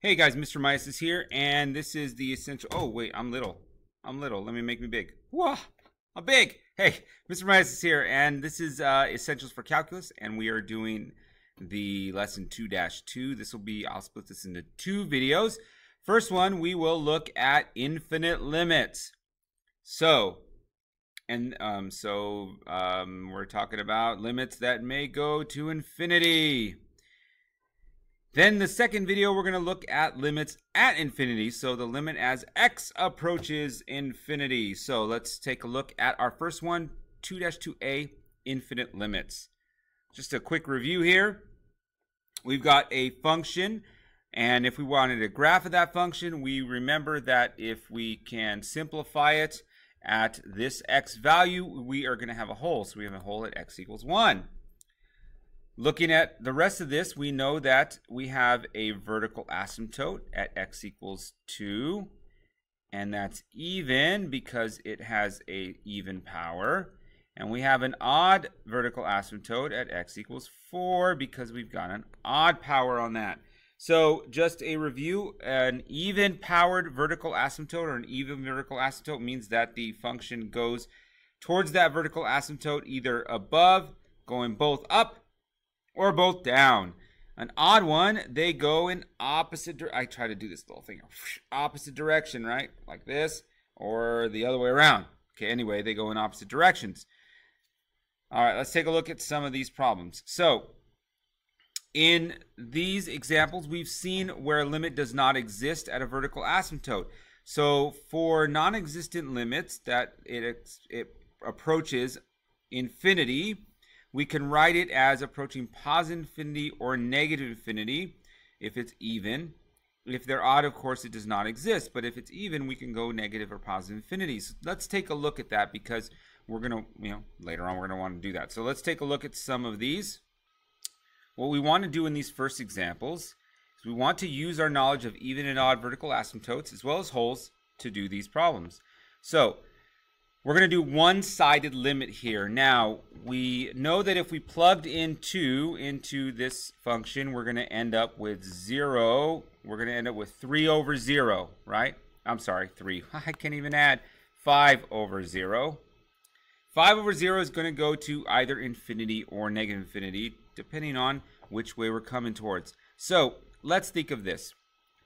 Hey guys, Mr. Maestas is here, and this is the essential. Oh wait, I'm little. I'm little. Let me make me big. Whoa, I'm big. Hey, Mr. Maestas is here, and this is uh, essentials for calculus, and we are doing the lesson two dash two. This will be. I'll split this into two videos. First one, we will look at infinite limits. So, and um, so um, we're talking about limits that may go to infinity. Then the second video, we're going to look at limits at infinity. So the limit as x approaches infinity. So let's take a look at our first one, 2-2a, infinite limits. Just a quick review here. We've got a function, and if we wanted a graph of that function, we remember that if we can simplify it at this x value, we are going to have a hole. So we have a hole at x equals 1. Looking at the rest of this, we know that we have a vertical asymptote at x equals 2. And that's even because it has a even power. And we have an odd vertical asymptote at x equals 4 because we've got an odd power on that. So just a review, an even powered vertical asymptote or an even vertical asymptote means that the function goes towards that vertical asymptote either above, going both up, or both down. An odd one, they go in opposite. I try to do this little thing, opposite direction, right? Like this, or the other way around. Okay, anyway, they go in opposite directions. All right, let's take a look at some of these problems. So, in these examples, we've seen where a limit does not exist at a vertical asymptote. So, for non-existent limits that it, it approaches infinity, we can write it as approaching positive infinity or negative infinity if it's even. If they're odd, of course, it does not exist. But if it's even, we can go negative or positive infinity. So let's take a look at that because we're going to, you know, later on we're going to want to do that. So let's take a look at some of these. What we want to do in these first examples is we want to use our knowledge of even and odd vertical asymptotes as well as holes to do these problems. So we're going to do one-sided limit here. Now, we know that if we plugged in 2 into this function, we're going to end up with 0. We're going to end up with 3 over 0, right? I'm sorry, 3. I can't even add 5 over 0. 5 over 0 is going to go to either infinity or negative infinity, depending on which way we're coming towards. So, let's think of this.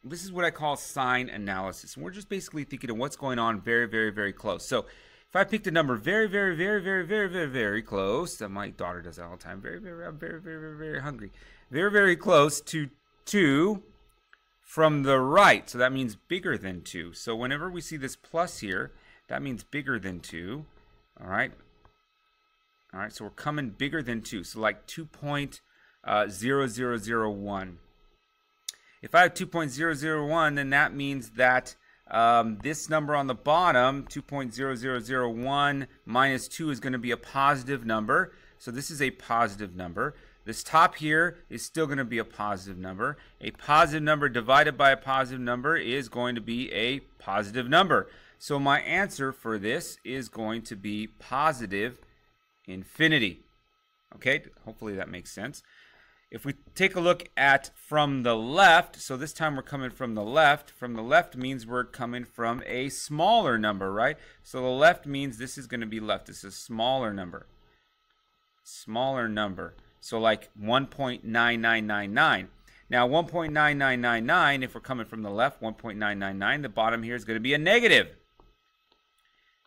This is what I call sign analysis. And we're just basically thinking of what's going on very, very, very close. So, if I picked a number very, very, very, very, very, very, very close, that my daughter does that all the time. Very, very, I'm very, very, very, very hungry. Very, very close to two from the right. So that means bigger than two. So whenever we see this plus here, that means bigger than two. All right. All right. So we're coming bigger than two. So like 2.0001. Uh, if I have 2.001, then that means that um, this number on the bottom, 2.0001 minus 2 is going to be a positive number. So this is a positive number. This top here is still going to be a positive number. A positive number divided by a positive number is going to be a positive number. So my answer for this is going to be positive infinity. Okay, hopefully that makes sense. If we take a look at from the left, so this time we're coming from the left. From the left means we're coming from a smaller number, right? So the left means this is going to be left. This is a smaller number. Smaller number. So like 1.9999. Now 1.9999, if we're coming from the left, 1.999, the bottom here is going to be a negative.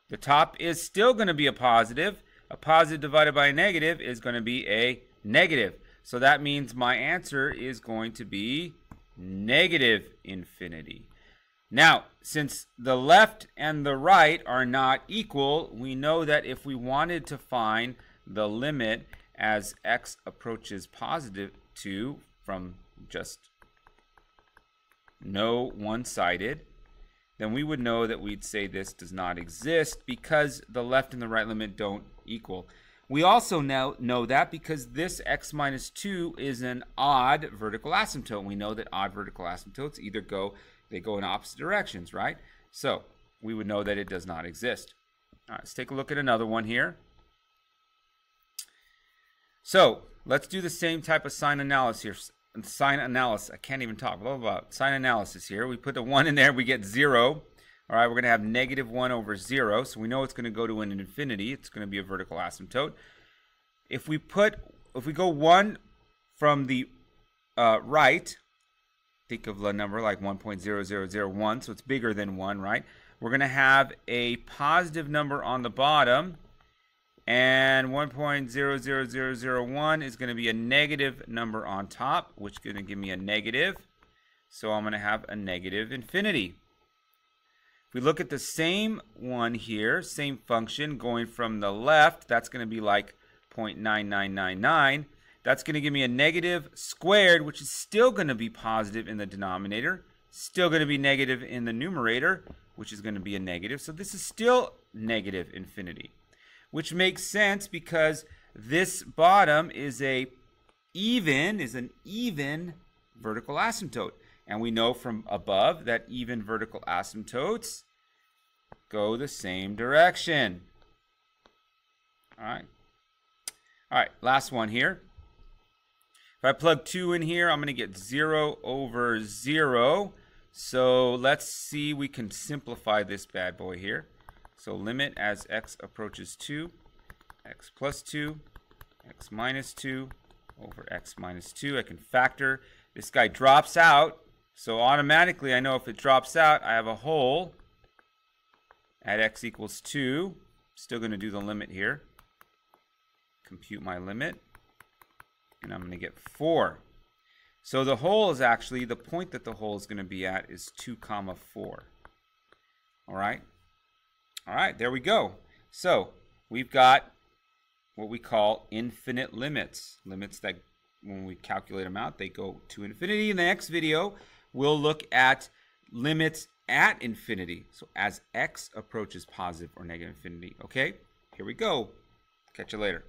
The top is still going to be a positive. A positive divided by a negative is going to be a negative. So that means my answer is going to be negative infinity. Now, since the left and the right are not equal, we know that if we wanted to find the limit as x approaches positive 2 from just no one-sided, then we would know that we'd say this does not exist because the left and the right limit don't equal. We also now know that because this x minus 2 is an odd vertical asymptote. We know that odd vertical asymptotes either go, they go in opposite directions, right? So we would know that it does not exist. All right, let's take a look at another one here. So let's do the same type of sign analysis here. sign analysis. I can't even talk. Blah, blah, blah. Sign analysis here. We put the 1 in there, we get 0. All right, we're going to have negative 1 over 0. So we know it's going to go to an infinity. It's going to be a vertical asymptote. If we put, if we go 1 from the uh, right, think of a number like 1.0001, so it's bigger than 1, right? We're going to have a positive number on the bottom, and 1.00001 is going to be a negative number on top, which is going to give me a negative. So I'm going to have a negative infinity. We look at the same one here, same function going from the left, that's going to be like 0.9999. That's going to give me a negative squared, which is still going to be positive in the denominator, still going to be negative in the numerator, which is going to be a negative. So this is still negative infinity, which makes sense because this bottom is a even, is an even vertical asymptote. And we know from above that even vertical asymptotes go the same direction. All right. All right, last one here. If I plug 2 in here, I'm going to get 0 over 0. So let's see, we can simplify this bad boy here. So limit as x approaches 2, x plus 2, x minus 2 over x minus 2. I can factor. This guy drops out. So automatically, I know if it drops out, I have a hole at x equals 2. Still going to do the limit here. Compute my limit and I'm going to get 4. So the hole is actually, the point that the hole is going to be at is 2 comma 4. All right? All right, there we go. So we've got what we call infinite limits. Limits that when we calculate them out, they go to infinity. In the next video, we'll look at limits at infinity. So as x approaches positive or negative infinity. Okay, here we go. Catch you later.